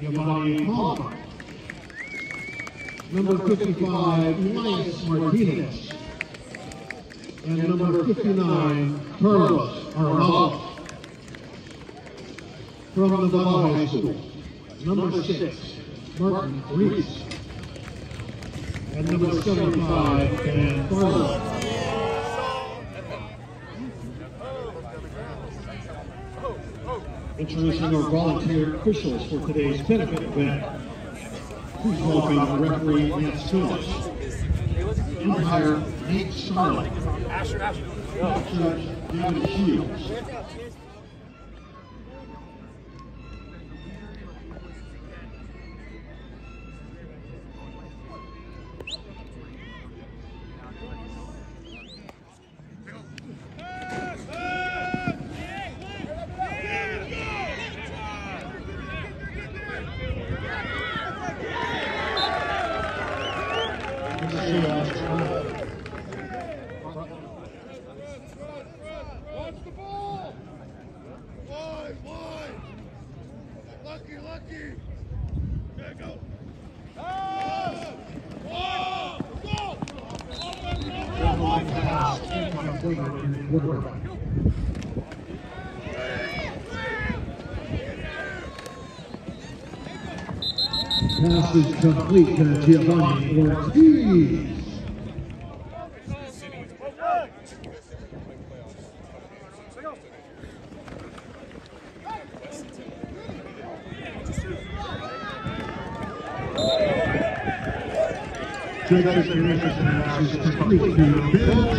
Yovanni. Number 55, Elias Martinez. And number 59, Carlos Armado. From the Navarro High School, number 6, Martin Reese. And number 75, Dan Farley. Introducing our volunteer officials for today's benefit event. Please welcome referee Nate Stewart, umpire Nate Starling, judge David Shields, quarterback. Pass is complete to Giovanni Ortiz. Pass is complete